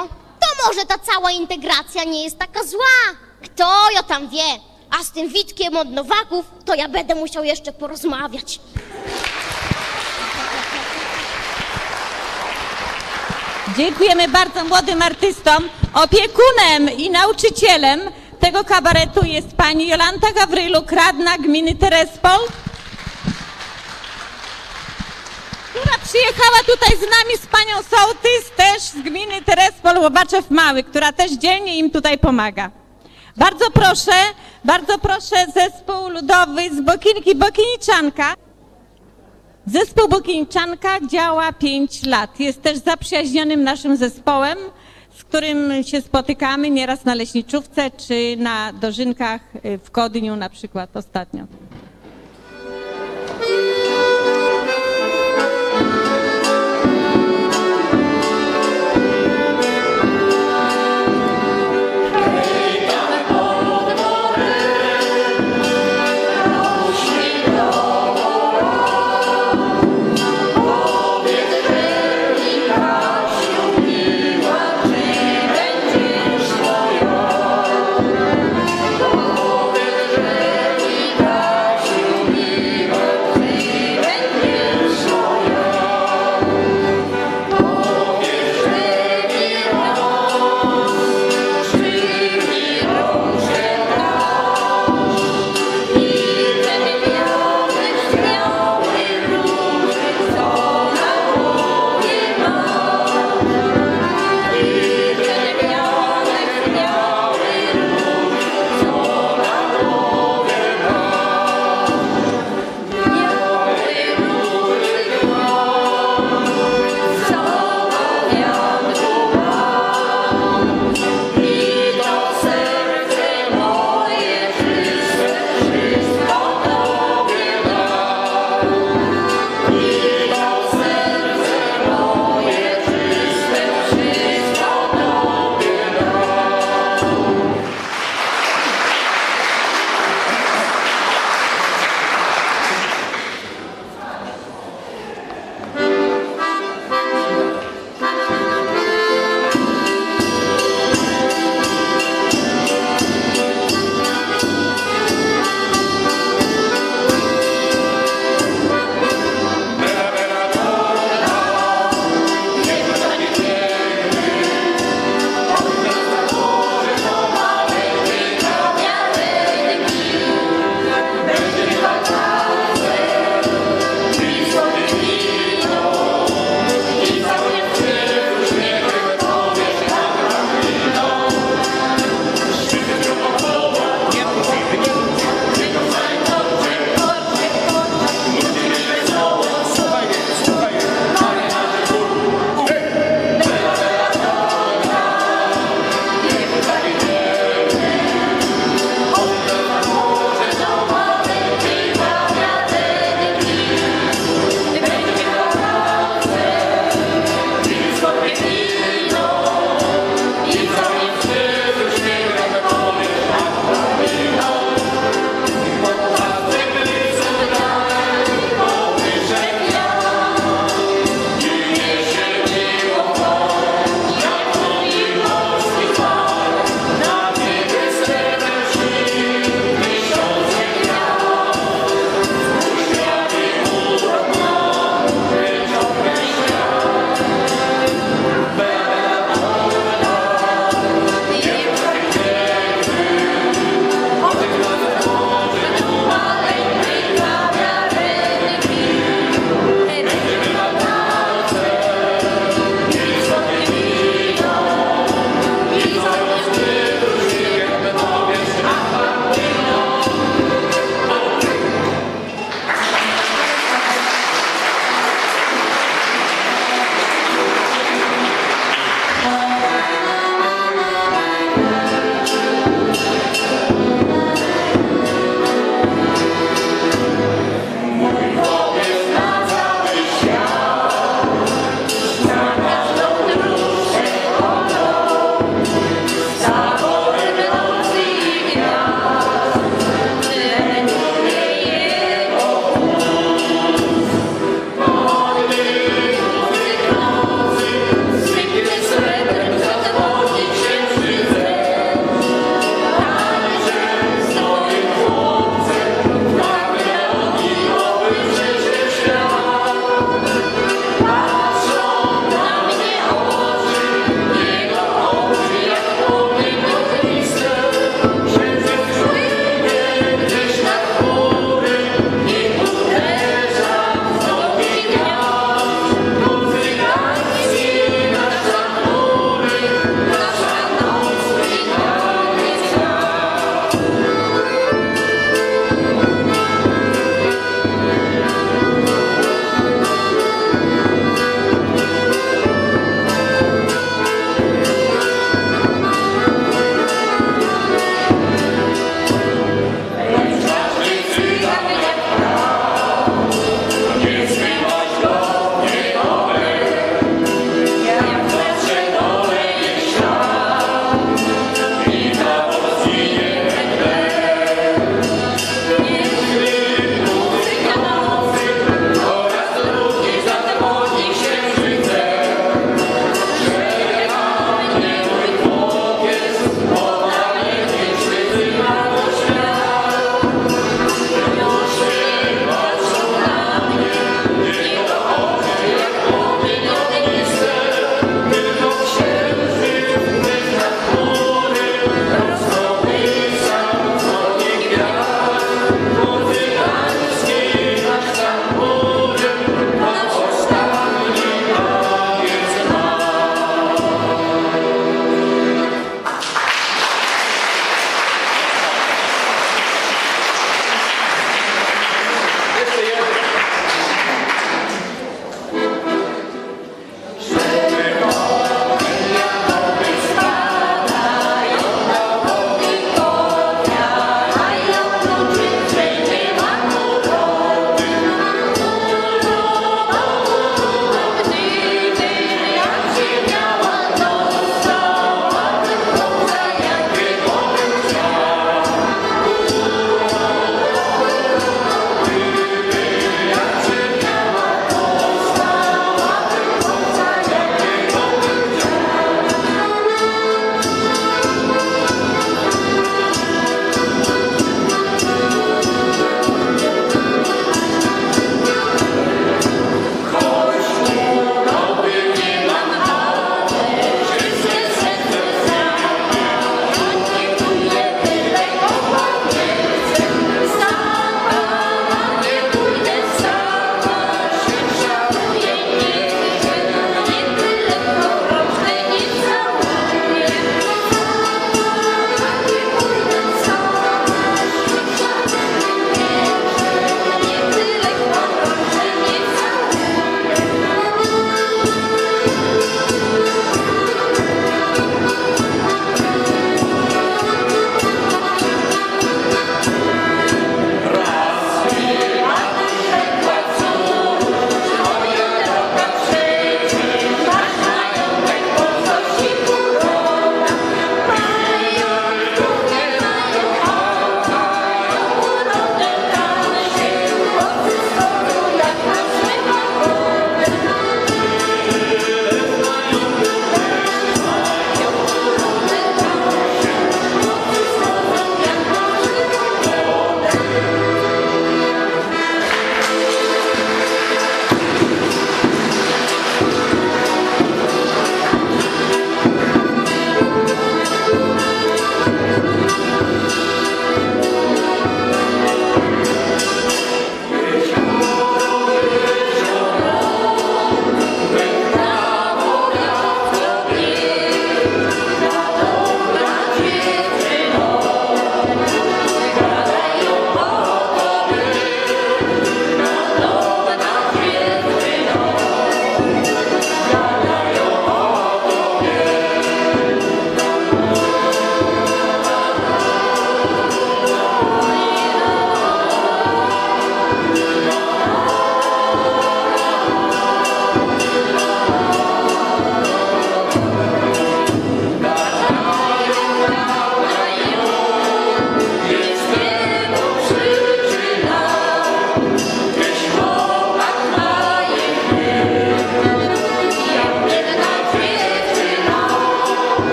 to może ta cała integracja nie jest taka zła. Kto ja tam wie? A z tym Witkiem od Nowaków to ja będę musiał jeszcze porozmawiać. Dziękujemy bardzo młodym artystom. Opiekunem i nauczycielem tego kabaretu jest pani Jolanta Gawryluk, radna gminy Terespol, która przyjechała tutaj z nami, z panią Sołtys, też z gminy Terespol, Łobaczew Mały, która też dzielnie im tutaj pomaga. Bardzo proszę, bardzo proszę zespół ludowy z Bokinki Bokiniczanka. Zespół Bokińczanka działa 5 lat. Jest też zaprzyjaźnionym naszym zespołem, z którym się spotykamy nieraz na leśniczówce czy na dożynkach y, w Kodniu na przykład ostatnio.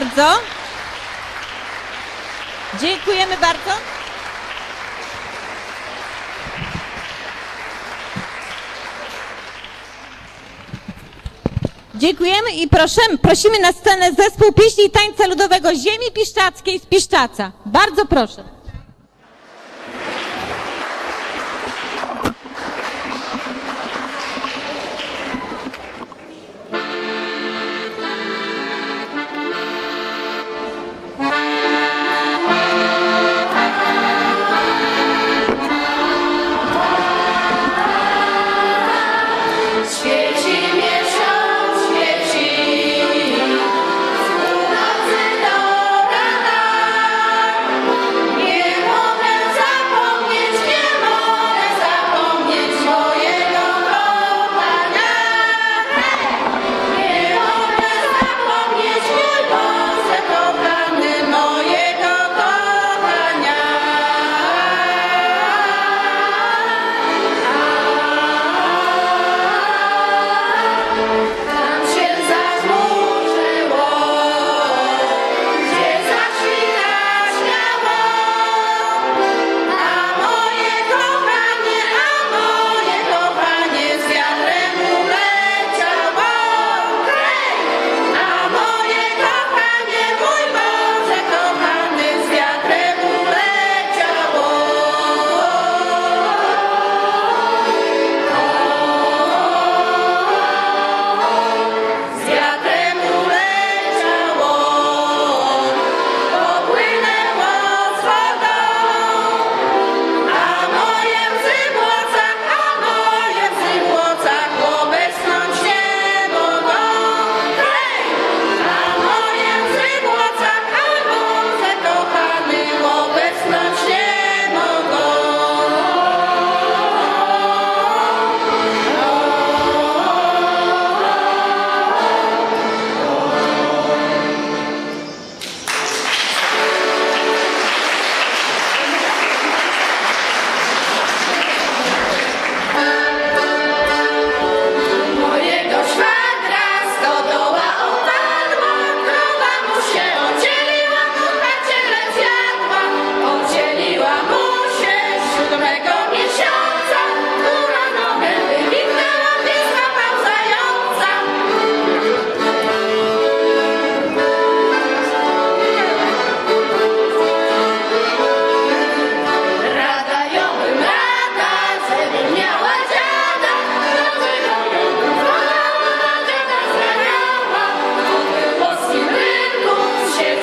Bardzo. Dziękujemy bardzo. Dziękujemy i proszę, prosimy na scenę zespół pieśni i tańca ludowego Ziemi Piszczackiej z Piszczaca. Bardzo proszę.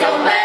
don't.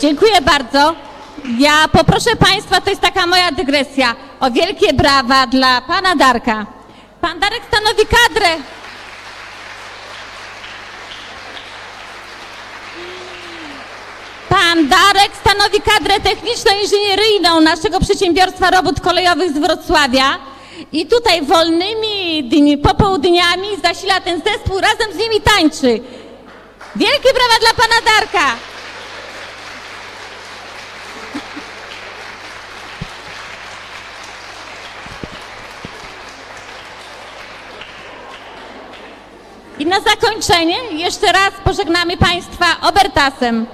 Dziękuję, bardzo. Ja poproszę Państwa, to jest taka moja dygresja, o wielkie brawa dla Pana Darka. Pan Darek stanowi kadrę. Pan Darek stanowi kadrę techniczno-inżynieryjną naszego przedsiębiorstwa robót kolejowych z Wrocławia. I tutaj wolnymi dni, popołudniami zasila ten zespół, razem z nimi tańczy. Wielkie brawa dla Pana Darka. Na zakończenie jeszcze raz pożegnamy Państwa obertasem.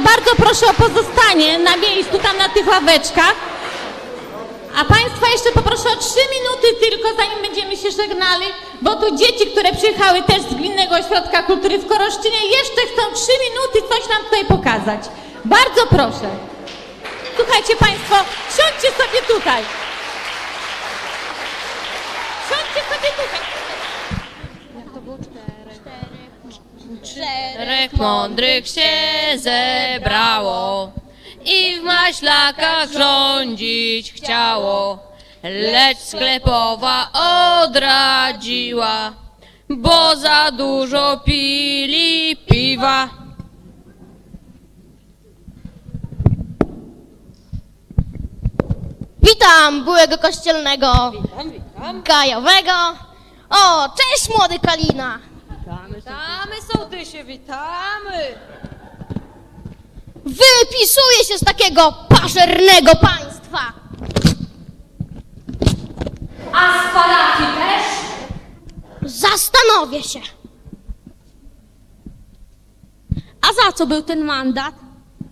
Bardzo proszę o pozostanie na miejscu, tam na tych ławeczkach. A Państwa jeszcze poproszę o trzy minuty tylko, zanim będziemy się żegnali, bo tu dzieci, które przyjechały też z Gminnego Ośrodka Kultury w Koroszczynie, jeszcze chcą trzy minuty coś nam tutaj pokazać. Bardzo proszę. Słuchajcie Państwo, siądźcie sobie tutaj. Siądźcie sobie tutaj. Czterech mądrych się zebrało i w maślakach rządzić chciało, lecz sklepowa odradziła, bo za dużo pili piwa. Witam byłego kościelnego gajowego. O, cześć młody Kalina. Witamy sołtysie, witamy! Wypisuję się z takiego pażernego państwa. A z parafii też? Zastanowię się. A za co był ten mandat?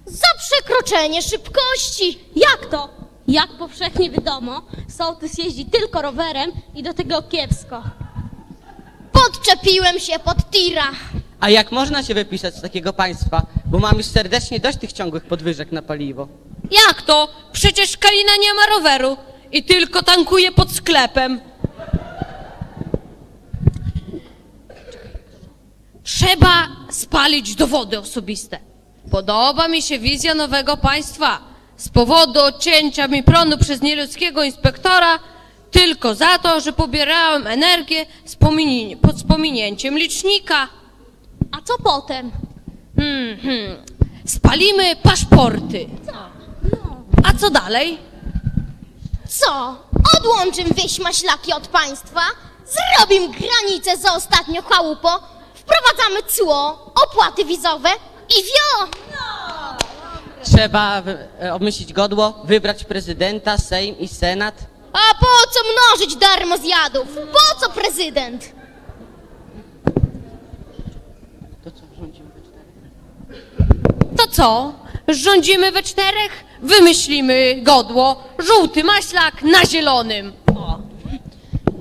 Za przekroczenie szybkości. Jak to? Jak powszechnie wiadomo, sołtys jeździ tylko rowerem i do tego kiepsko. Podczepiłem się pod tira. A jak można się wypisać z takiego państwa? Bo mam już serdecznie dość tych ciągłych podwyżek na paliwo. Jak to? Przecież Kalina nie ma roweru i tylko tankuje pod sklepem. Trzeba spalić dowody osobiste. Podoba mi się wizja nowego państwa. Z powodu odcięcia mi prądu przez nieludzkiego inspektora tylko za to, że pobierałem energię z pod pominięciem licznika. A co potem? Hmm, hmm. Spalimy paszporty. A co dalej? Co? Odłączym wieś maślaki od państwa? Zrobim granicę za ostatnio chałupo? Wprowadzamy cło, opłaty wizowe i wio! Trzeba wy- e, obmyślić godło, wybrać prezydenta, Sejm i Senat. A po co mnożyć darmo zjadów? Po co prezydent? To co? Rządzimy we czterech? Wymyślimy godło. Żółty maślak na zielonym. O.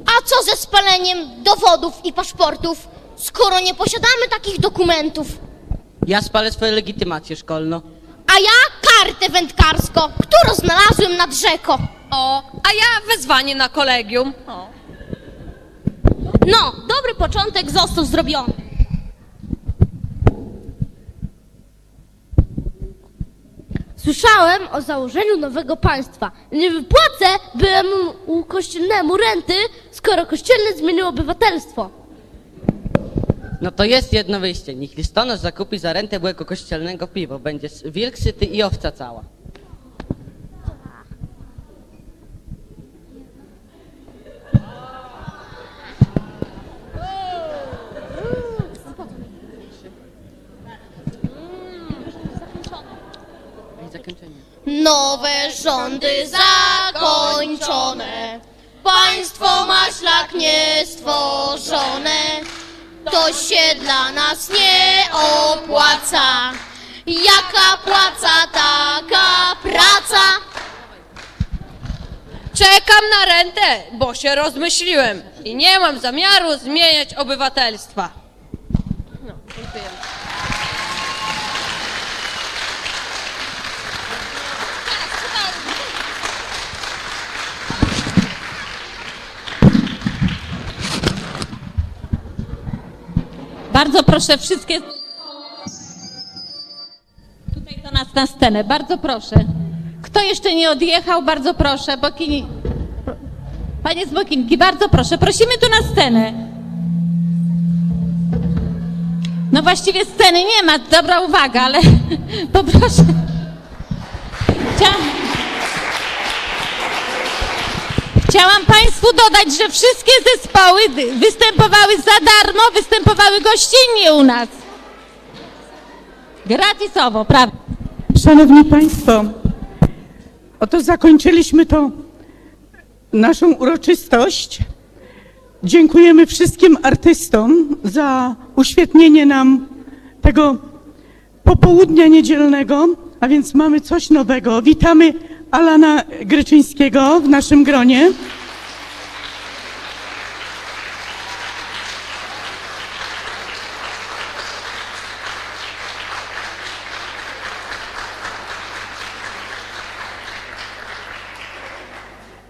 A co ze spaleniem dowodów i paszportów, skoro nie posiadamy takich dokumentów? Ja spalę swoją legitymację szkolną. A ja kartę wędkarską, którą znalazłem nad rzeką. O, a ja wezwanie na kolegium. O. No, dobry początek został zrobiony. Słyszałem o założeniu nowego państwa. Nie wypłacę byłemu kościelnemu renty, skoro kościelne zmieniło obywatelstwo. No to jest jedno wyjście. Niech listonosz zakupi za rentę byłego kościelnego piwo. Będzie wilk syty i owca cała. I zakończenie. Nowe rządy zakończone, państwo maślak niestworzone, to się dla nas nie opłaca. Jaka płaca, taka praca. Czekam na rentę, bo się rozmyśliłem i nie mam zamiaru zmieniać obywatelstwa. No, dziękujemy. Bardzo proszę wszystkie tutaj do nas na scenę. Bardzo proszę. Kto jeszcze nie odjechał, bardzo proszę. Bokini... Panie z Bokinki, bardzo proszę. Prosimy tu na scenę. No właściwie sceny nie ma, dobra uwaga, ale poproszę. Chciałam... Chciałam Państwu dodać, że wszystkie zespoły występowały za darmo, występowały gościnnie u nas. Gratisowo, prawda? Szanowni Państwo, oto zakończyliśmy to naszą uroczystość. Dziękujemy wszystkim artystom za uświetnienie nam tego popołudnia niedzielnego, a więc mamy coś nowego. Witamy Alana Gryczyńskiego w naszym gronie.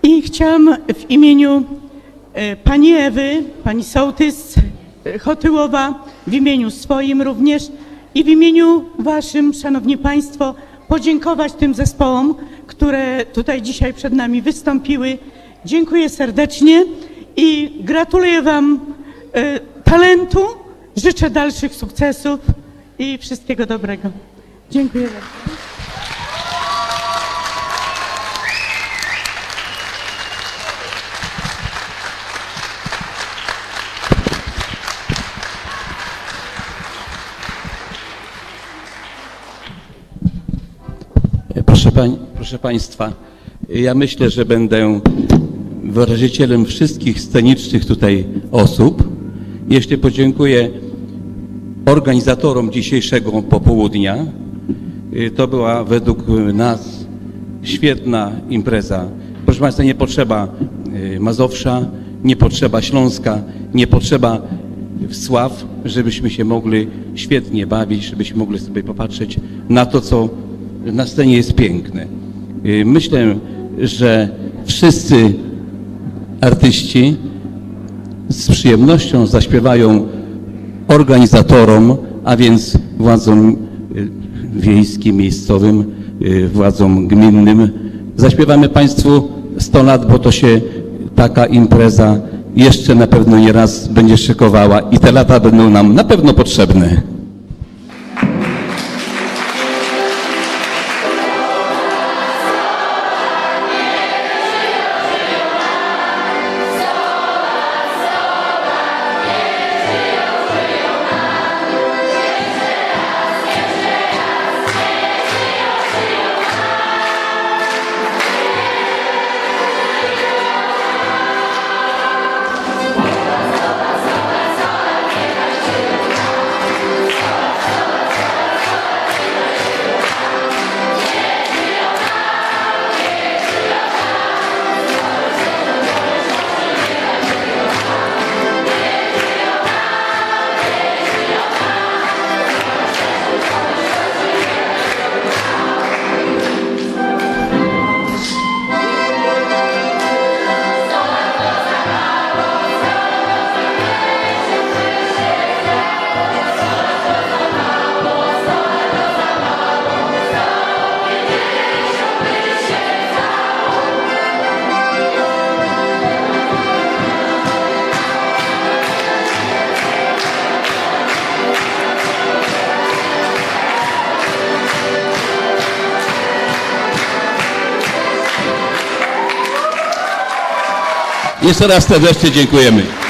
I chciałam w imieniu e, pani Ewy, pani sołtys e, Chotyłowa, w imieniu swoim również i w imieniu waszym, szanowni państwo, podziękować tym zespołom, które tutaj dzisiaj przed nami wystąpiły. Dziękuję serdecznie i gratuluję wam e, talentu, życzę dalszych sukcesów i wszystkiego dobrego. Dziękuję bardzo. Proszę, pań, proszę Państwa, ja myślę, że będę wyrazicielem wszystkich scenicznych tutaj osób. Jeszcze podziękuję organizatorom dzisiejszego popołudnia. Y, To była według nas świetna impreza. Proszę Państwa, nie potrzeba y, Mazowsza, nie potrzeba Śląska, nie potrzeba Sław, żebyśmy się mogli świetnie bawić, żebyśmy mogli sobie popatrzeć na to, co na scenie jest piękne. Y, Myślę, że wszyscy artyści z przyjemnością zaśpiewają organizatorom, a więc władzom y, wiejskim, miejscowym, y, władzom gminnym. Zaśpiewamy Państwu 100 lat, bo to się taka impreza jeszcze na pewno nie raz będzie szykowała i te lata będą nam na pewno potrzebne. Jeszcze raz serdecznie dziękujemy.